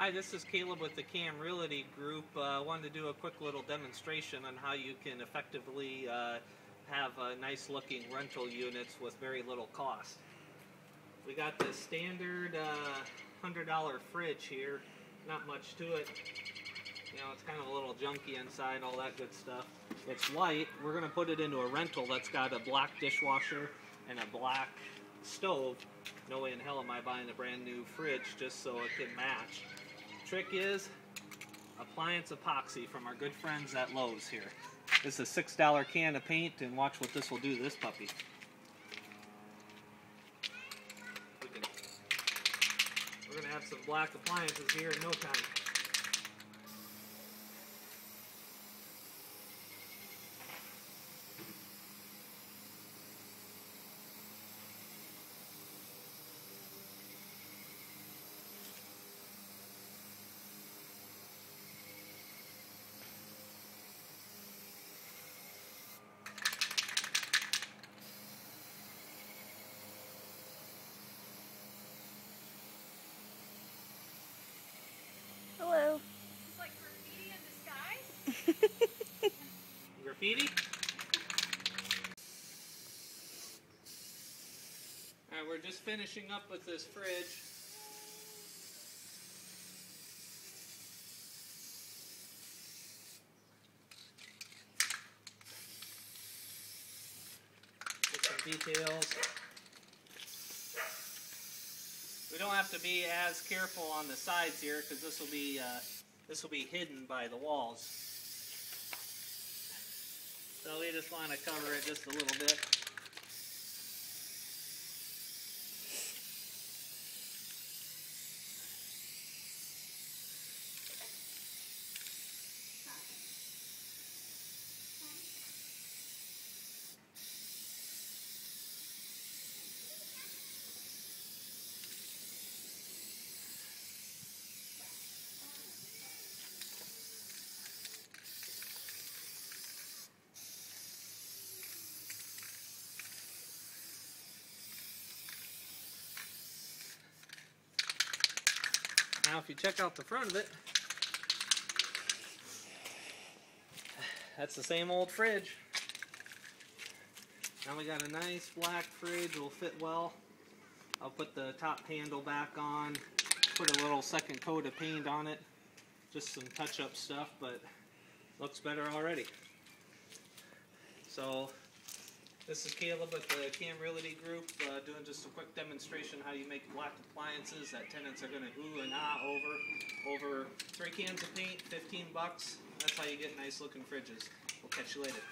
Hi, this is Caleb with the Cam Realty Group. I uh, wanted to do a quick little demonstration on how you can effectively uh, have uh, nice looking rental units with very little cost. We got the standard $100 uh, fridge here, not much to it. You know, it's kind of a little junky inside, all that good stuff. It's light. We're going to put it into a rental that's got a black dishwasher and a black stove. No way in hell am I buying a brand new fridge just so it can match. Trick is appliance epoxy from our good friends at Lowe's here. This is a $6 can of paint and watch what this will do to this puppy. we're going to have some black appliances here in no time. Alright, we're just finishing up with this fridge. Details. We don't have to be as careful on the sides here because this will be uh, this will be hidden by the walls. So we just want to cover it just a little bit. Now if you check out the front of it, that's the same old fridge. Now we got a nice black fridge, will fit well. I'll put the top handle back on, put a little second coat of paint on it. Just some touch-up stuff, but looks better already. So this is Caleb with the Cam Realty Group, uh, doing just a quick demonstration how you make black appliances that tenants are going to ooh and ah over. Over three cans of paint, 15 bucks. That's how you get nice looking fridges. We'll catch you later.